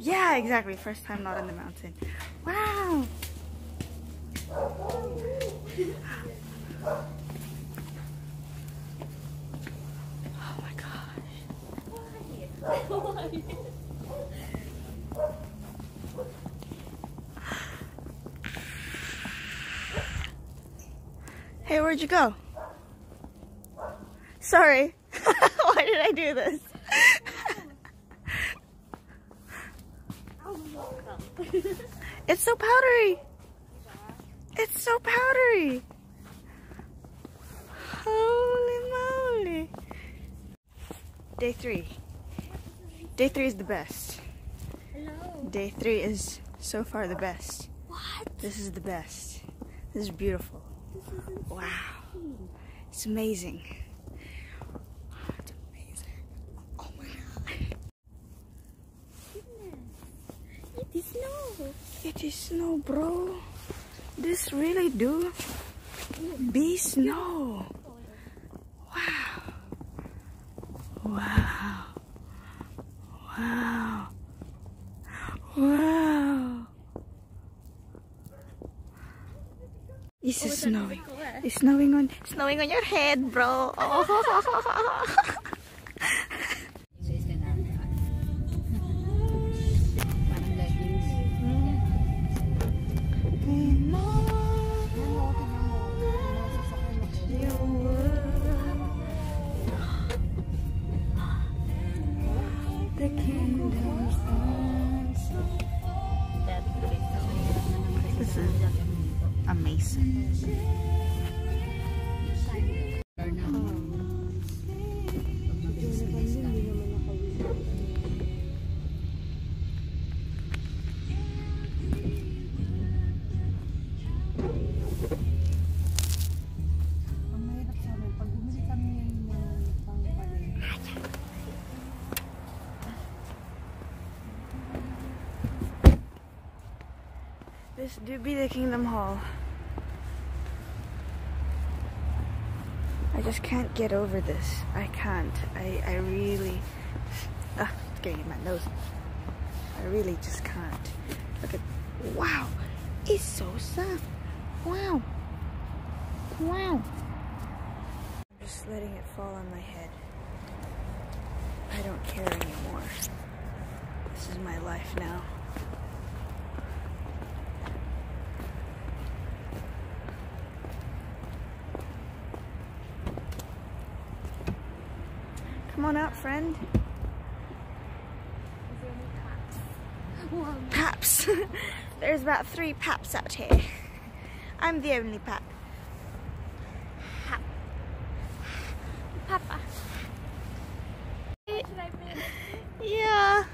Yeah, exactly. First time not in the mountain. Wow. Oh my gosh. Hey, where'd you go? Sorry. Why did I do this? it's so powdery. It's so powdery. Holy moly. Day three. Day three is the best. Hello. Day three is so far the best. What? This is the best. This is beautiful. Wow. It's amazing. It's amazing. Oh my god. It is snow. It is snow, bro. This really do be snow. Wow. Wow. Wow. Wow. Is oh, it snowing? It's snowing on snowing on your head, bro. Parang This is amazing. This do be the Kingdom Hall. I just can't get over this. I can't. I, I really. Ah, it's getting in my nose. I really just can't. Look at. Wow! It's so soft. Wow! Wow! I'm just letting it fall on my head. I don't care anymore. This is my life now. On out, friend. Paps. There's about three paps out here. I'm the only pap. Papa. Yeah.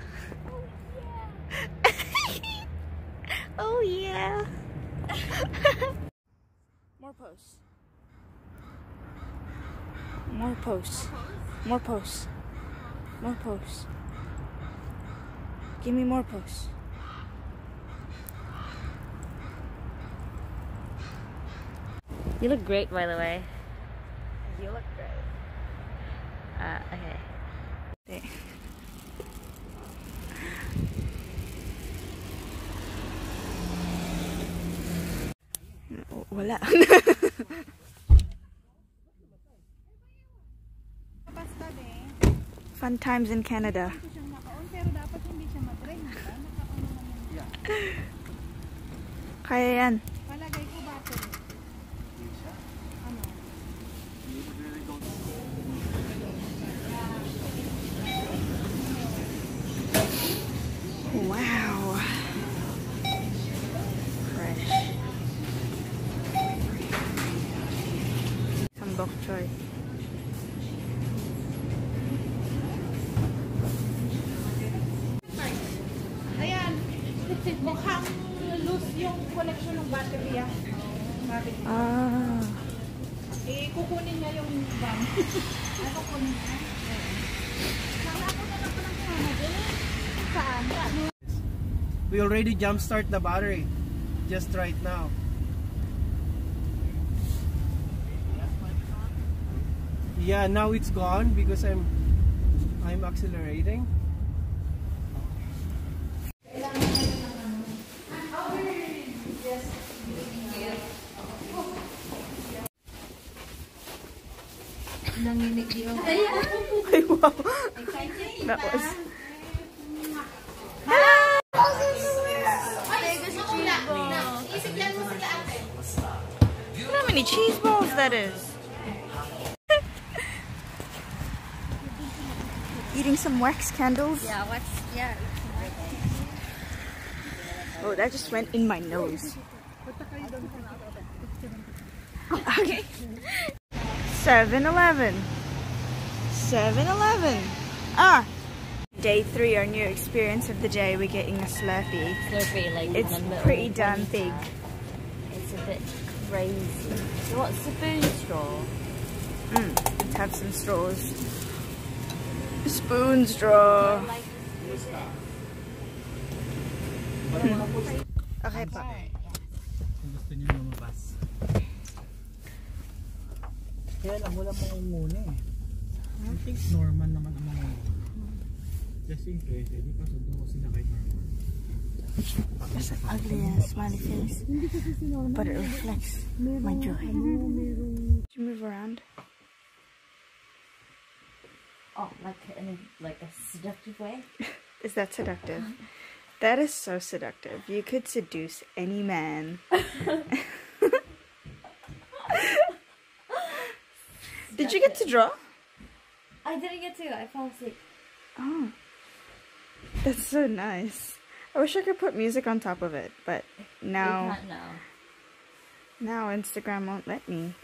oh yeah. More posts. More posts. More posts. More posts. Give me more posts. You look great, by the way. You look great. Uh, okay. There. Wala. Fun times in Canada. Kaya yan. Wow. Some bok choy. Mukhang loose yung connection ng battery ah. Bakit? Ah. Eh, kukunin niya yung ano kunin niya? Sana ako na lang pa ng kasama. Saan? We already jump start the battery just right now yeah now it's gone because i'm i'm accelerating nanginig di? Ay, wow. That was. How many cheese balls that is. Eating some wax candles. Yeah, what's yeah? Oh, that just went in my nose. Okay. 7-Eleven. 7-Eleven. Ah. Day three, our new experience of the day. We're getting a Slurpee. Slurpee, like in It's the middle. pretty damn big. It's a bit crazy. So what's the spoon straw? Mm. Let's have some straws. Spoon straw. Okay pa. Gusto niyo lumabas. Kaya lang, wala mangunguna eh. I think Norman naman ang mangunguna. Just in case, eh, di pa sundo ko sila kay Norman. That's an ugly ass smiley face. But it reflects my joy. Did you move around? Oh, like in a, like a seductive way. Is that seductive? That is so seductive. You could seduce any man. Did you get to draw? I didn't get to. I fell asleep. Oh. That's so nice. I wish I could put music on top of it, but now. now Instagram won't let me.